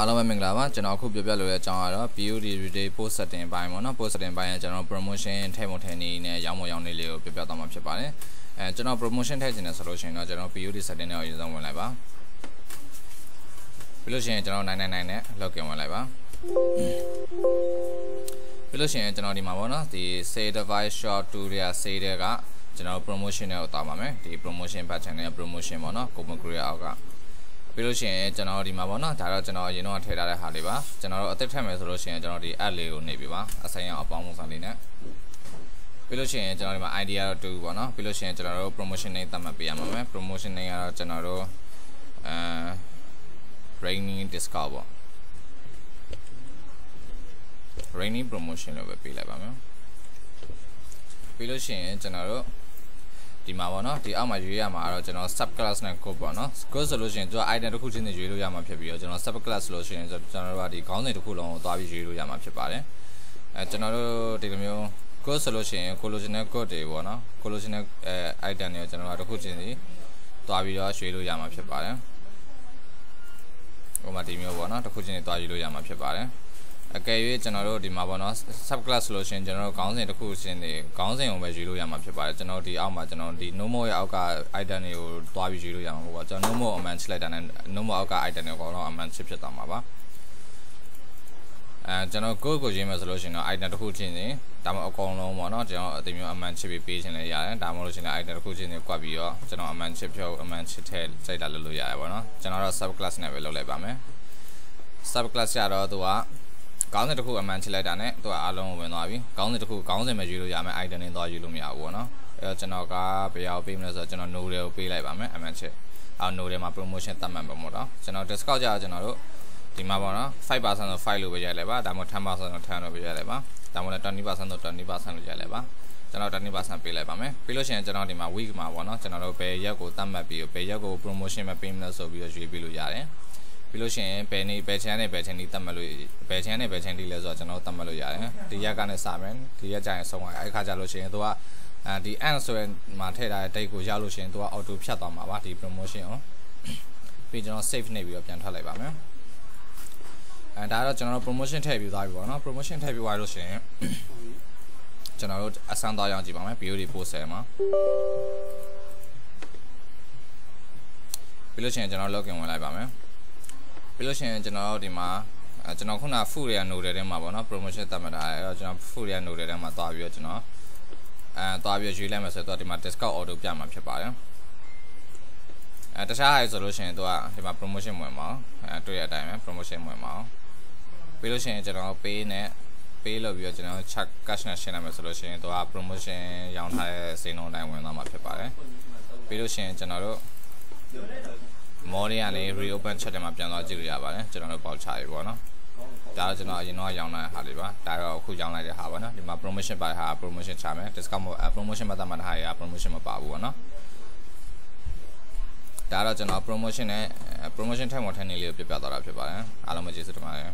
အားလုံးပဲမင်္ဂလာပါကျွန်တော်အခုပြောပြလိုတဲ့အကြောင်းကတော့ PUD Retail Post Setting ဘိုင်းပေါ့နော် Post Setting ဘိုင်းကကျွန်တော် promotion ထည့်ဖို့ထည့်နေနဲ့ရောင်းမရောင်းနေလေးကိုပြောပြသွားမှာဖြစ်ပါတယ်အဲကျွန်တော် promotion ထည့်ချင်တယ်ဆိုလို့ရှိရင်တော့ကျွန်တော် PUD Setting နဲ့အရင်ဆုံးဝင်လိုက်ပါပြီးလို့ရှိရင်ကျွန်တော်999နဲ့ login ဝင်လိုက်ပါပြီးလို့ရှိရင်ကျွန်တော်ဒီမှာပေါ့နော်ဒီ Save Device Short Tutorial Save တဲ့ကကျွန်တော် promotion နဲ့ကိုတောင်းပါမယ်ဒီ promotion button နဲ့ promotion ပေါ့နော် Common Career အောက်က ပြီးလို့ရှိရင်ကျွန်တော်ဒီမှာပေါ့နော်ဒါတော့ကျွန်တော်အရင်တော့ထည့်ထားတဲ့ဟာလေးပါကျွန်တော်တို့အသက်ထက်မယ်ဆိုလို့ရှိရင်ကျွန်တော်ဒီ add လေးကိုနေပြီပါအဆိုင်ရအောင်အပေါင်းပုံစံလေးနဲ့ပြီးလို့ရှိရင်ကျွန်တော်ဒီမှာ idea တော့တူပေါ့နော်ပြီးလို့ရှိရင်ကျွန်တော်တို့ promotion name သတ်မှတ်ပေးရမှာမယ် promotion name ကတော့ကျွန်တော်တို့အဲ raining discount ပေါ့ raining promotion လို့ပဲပေးလိုက်ပါမယ်ပြီးလို့ရှိရင်ကျွန်တော်တို့ ဒီမှာပေါ့နော်ဒီအောက်မှာရွေးရမှာတော့ကျွန်တော် sub class နဲ့ code ပေါ့နော် code ဆိုလို့ရှိရင်သူက item တစ်ခုချင်းစီရွေးလို့ရမှာဖြစ်ပြီးတော့ကျွန်တော် sub class ဆိုလို့ရှိရင်ကျွန်တော်တို့ကဒီခေါင်းစဉ်တစ်ခုလုံးကိုသွားပြီးရွေးလို့ရမှာဖြစ်ပါတယ်အဲကျွန်တော်တို့ဒီလိုမျိုး code ဆိုလို့ရှိရင် collisional code တွေပေါ့နော် collisional အဲ item တွေကိုကျွန်တော်တို့တစ်ခုချင်းစီသွားပြီးတော့ရွေးလို့ရမှာဖြစ်ပါတယ်ဟိုမှာဒီမျိုးပေါ့နော်တစ်ခုချင်းစီသွားရွေးလို့ရမှာဖြစ်ပါတယ် အကယ်၍ကျွန်တော်တို့ဒီမှာပေါ့နော် sub class ဆိုလို့ရှိရင်ကျွန်တော်တို့ခေါင်းစဉ်တစ်ခုချင်းနေခေါင်းစဉ်ကိုပဲယူလို့ရမှာဖြစ်ပါတယ်ကျွန်တော်ဒီအောက်မှာကျွန်တော်ဒီ normal ရဲ့အောက်က item တွေကိုတွားပြီးယူလို့ရမှာပေါ့ကျွန်တော် normal အမှန်ချလိုက်တာနဲ့ normal အောက်က item တွေအကုန်လုံးအမှန်ချဖြစ်သွားမှာပါအဲကျွန်တော် code ကိုရေးမယ်ဆိုလို့ရှိရင်တော့ item တစ်ခုချင်းနေဒါမှအကုန်လုံးပေါ့နော်ကျွန်တော်အတိမျိုးအမှန်ချပြီးပေးခြင်းလည်းရတယ်ဒါမှမဟုတ်လို့ရှိရင် item တစ်ခုချင်းနေကွက်ပြီးတော့ကျွန်တော်အမှန်ချဖြုတ်အမှန်ချထဲစိတ်တာလုပ်လို့ရတယ်ပေါ့နော်ကျွန်တော်တော့ sub class နဲ့ပဲလုပ်လိုက်ပါမယ် sub class ရတော့သူက ကောင်းတဲ့တစ်ခုအမှန်ချလိုက်တာနဲ့သူကအားလုံးဝင်သွားပြီကောင်းတဲ့တစ်ခုကောင်းစင်ပဲယူလို့ရမယ် item နဲ့သွားယူလို့မရဘူးပေါ့နော်အဲတော့ကျွန်တော်ကဘယ်ရောက်ပေးမလဲဆိုတော့ကျွန်တော် no တွေကိုပေးလိုက်ပါမယ်အမှန်ချအော် no တွေမှာ promotion တတ်မှတ်ပါမို့တော့ကျွန်တော် discount ကြတော့ကျွန်တော်တို့ဒီမှာပေါ့နော်5%ဆို5လို့ပဲရိုက်လိုက်ပါဒါမှမဟုတ်10%ဆို10လို့ပဲရိုက်လိုက်ပါဒါမှမဟုတ်20%ဆို20%လို့ရိုက်လိုက်ပါကျွန်တော်20%ပေးလိုက်ပါမယ်ပြီးလို့ရှိရင်ကျွန်တော်ဒီမှာ week မှာပေါ့နော်ကျွန်တော်တို့ဘယ်ရက်ကိုတတ်မှတ်ပြီးဘယ်ရက်ကို promotion မပေးမလဲဆိုပြီးတော့ရွေးပေးလို့ရတယ် ပြီးလို့ရှိရင်ဘယ်နေ့ဘယ် channel နဲ့ဘယ် channel တတ်မှတ်လို့ဘယ် channel နဲ့ဘယ် channel လဲဆိုတော့ကျွန်တော်တတ်မှတ်လို့ရတယ်ဒီရက်ကနေစမယ်ဒီရက်ကျရင်ဆုံးသွားအဲ့ခါကျလို့ရှိရင်သူကအဲဒီ end ဆိုရင်မှာထည့်ထားတဲ့ date ကိုရောက်လို့ရှိရင်သူက auto ဖြတ်သွားမှာပါဒီ promotion ကိုပြီးကျွန်တော် save နေပြီးတော့ပြန်ထွက်လိုက်ပါမယ်အဲဒါတော့ကျွန်တော်တို့ promotion ထည့်ပြီးသွားပြီပေါ့နော် promotion ထည့်ပြီးသွားလို့ရှိရင်ကျွန်တော်တို့အဆန်းသွားရောက်ကြည့်ပါမယ် video တွေ post ဆယ်မှာပြီးလို့ရှိရင်ကျွန်တော် login ဝင်လိုက်ပါမယ် ပြီးလို့ရှိရင်ကျွန်တော်တို့ဒီမှာကျွန်တော်ခုန food တွေက node ထဲမှာပေါ့နော် promotion တတ်မှတ်ထားတယ်အဲ့တော့ကျွန်တော် food တွေက node ထဲမှာသွားပြီးတော့ကျွန်တော်အဲသွားပြီးရွေးလိုက်မယ်ဆိုတော့ဒီမှာ discount auto ပြမှာဖြစ်ပါတယ်အဲတခြားဟာဆိုလို့ရှိရင်သူကဒီမှာ promotion ဝင်ပါအောင်အဲတွေ့ရတဲ့အတိုင်းပဲ promotion ဝင်ပါအောင်ပြီးလို့ရှိရင်ကျွန်တော် pay နဲ့ pay လုပ်ပြီးတော့ကျွန်တော် check cash နဲ့ရှင်းလိုက်မယ်ဆိုလို့ရှိရင်သူက promotion ရောင်းထားတဲ့စိန်လုံးတိုင်းဝင်သွားမှာဖြစ်ပါတယ်ပြီးလို့ရှိရင်ကျွန်တော်တို့ မော်ရီကနေ reopen chat ထဲမှာပြန်သွားကြည့်လို့ရပါတယ်ကျွန်တော်တို့ပေါက်ချရေးပေါ့နော်ဒါတော့ကျွန်တော်အရင်တော့ရောင်းလိုက်တဲ့ဟာလေးပါဒါတော့အခုရောင်းလိုက်တဲ့ဟာပါနော်ဒီမှာ promotion ပါဟာ promotion ချမယ် discount promotion မသတ်မှတ်ထားရ promotion မပါဘူးပေါ့နော်ဒါတော့ကျွန်တော် promotion နဲ့ promotion ထက်မှထက်နေလေးကိုပြပြသွားတာဖြစ်ပါတယ်အားလုံးပဲကျေးဇူးတင်ပါတယ်